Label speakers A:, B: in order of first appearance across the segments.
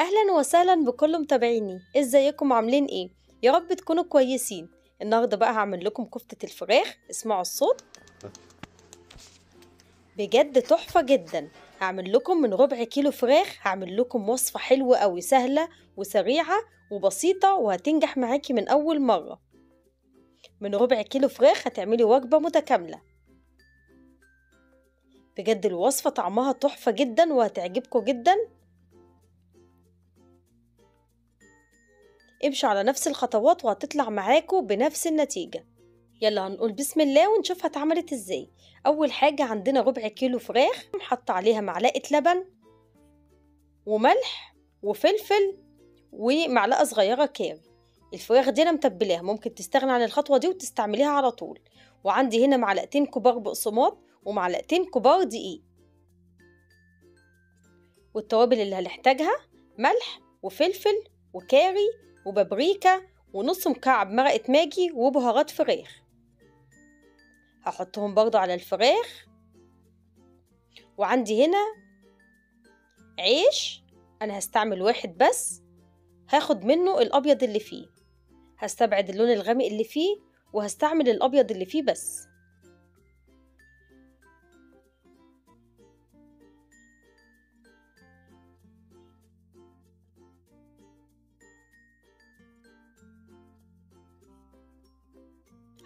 A: أهلا وسهلا بكل متابعيني إزيكم؟ عاملين إيه؟ يا رب تكونوا كويسين. النهارده بقى هعمل لكم كفتة الفراخ اسمعوا الصوت. بجد تحفة جدا. هعمل لكم من ربع كيلو فراخ هعمل لكم وصفة حلوة قوي سهلة وسريعة وبسيطة وهتنجح معاكي من أول مرة. من ربع كيلو فراخ هتعملي وجبة متكاملة. بجد الوصفة طعمها تحفة جدا وهتعجبكم جدا. امشوا على نفس الخطوات وهتطلع معاكم بنفس النتيجة. يلا هنقول بسم الله ونشوفها اتعملت إزاي. أول حاجة عندنا ربع كيلو فراخ نحط عليها معلقة لبن وملح وفلفل ومعلقة صغيرة كاري الفراخ دي أنا متبلاها ممكن تستغنى عن الخطوة دي وتستعمليها على طول. وعندي هنا معلقتين كبار بقسماط ومعلقتين كبار دقيق. والتوابل اللي هنحتاجها ملح وفلفل وكاري وبابريكا ونص مكعب مرقة ماجي وبهارات فراخ. هحطهم برضو على الفراخ. وعندي هنا عيش. أنا هستعمل واحد بس. هاخد منه الأبيض اللي فيه. هستبعد اللون الغامق اللي فيه وهستعمل الأبيض اللي فيه بس.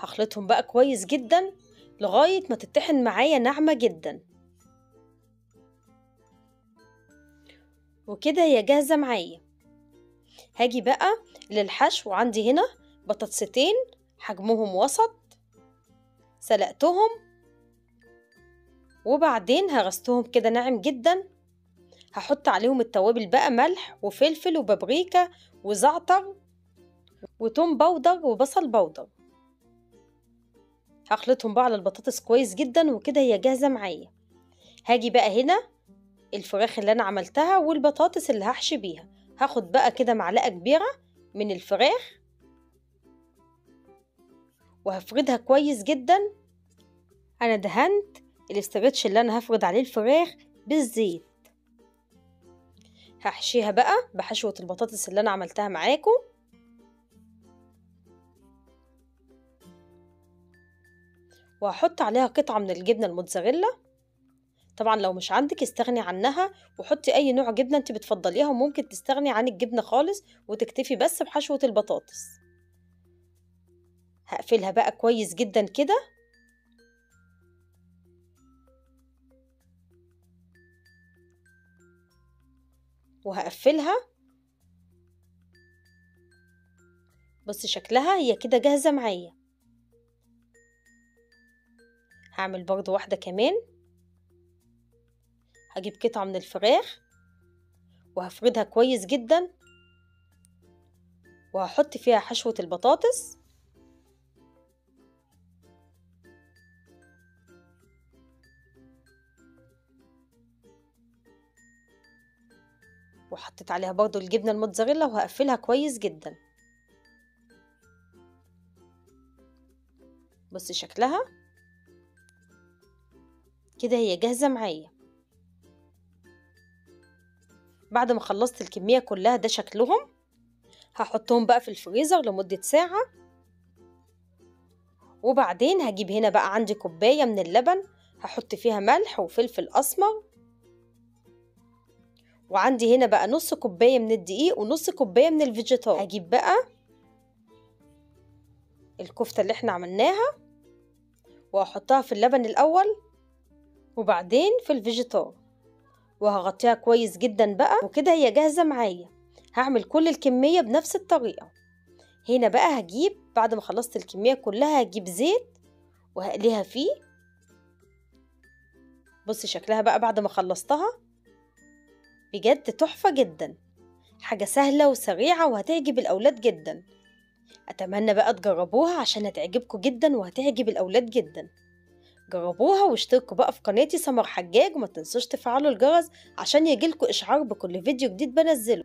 A: هخلطهم بقى كويس جدا لغاية ما تتحن معايا ناعمة جدا. وكده هي جاهزة معايا. هاجي بقى للحشو عندي هنا بطاطستين حجمهم وسط سلقتهم وبعدين هرستهم كده ناعم جدا. هحط عليهم التوابل بقى ملح وفلفل وبابريكا وزعتر وتوم بودر وبصل بودر. هخلطهم بقى على البطاطس كويس جدا وكده هي جاهزة معايا. هاجي بقى هنا الفراخ اللي أنا عملتها والبطاطس اللي هحشي بيها. هاخد بقى كده معلقة كبيرة من الفراخ وهفردها كويس جدا. أنا دهنت الاسترتش اللي أنا هفرد عليه الفراخ بالزيت. هحشيها بقى بحشوة البطاطس اللي أنا عملتها معاكم. وهحط عليها قطعة من الجبنة الموتزاريلا. طبعا لو مش عندك استغني عنها وحطي أي نوع جبنة أنت بتفضليها وممكن تستغني عن الجبنة خالص وتكتفي بس بحشوة البطاطس. هقفلها بقى كويس جدا كده. وهقفلها. بصي شكلها هي كده جاهزة معايا. هعمل برضو واحدة كمان. هجيب قطعة من الفراخ وهفردها كويس جدا. وهحط فيها حشوة البطاطس. وحطيت عليها برضو الجبنة الموتزاريلا وهقفلها كويس جدا. بصي شكلها. كده هي جاهزة معايا. بعد ما خلصت الكمية كلها ده شكلهم هحطهم بقى في الفريزر لمدة ساعة. وبعدين هجيب هنا بقى عندي كوباية من اللبن هحط فيها ملح وفلفل أسمر. وعندي هنا بقى نص كوباية من الدقيق ونص كوباية من الفيجيتار. هجيب بقى الكفتة اللي إحنا عملناها وهحطها في اللبن الأول. وبعدين في الفيجيتار. وهغطيها كويس جدا بقى وكده هي جاهزة معايا. هعمل كل الكمية بنفس الطريقة. هنا بقى هجيب بعد ما خلصت الكمية كلها هجيب زيت وهقليها فيه. بصي شكلها بقى بعد ما خلصتها بجد تحفة جدا. حاجة سهلة وسريعة وهتعجب الأولاد جدا. أتمنى بقى تجربوها عشان هتعجبكم جدا وهتعجب الأولاد جدا. جربوها واشتركوا بقى في قناتي سمر حجاج وما تنسوش تفعلوا الجرس عشان يجيلكوا إشعار بكل فيديو جديد بنزله.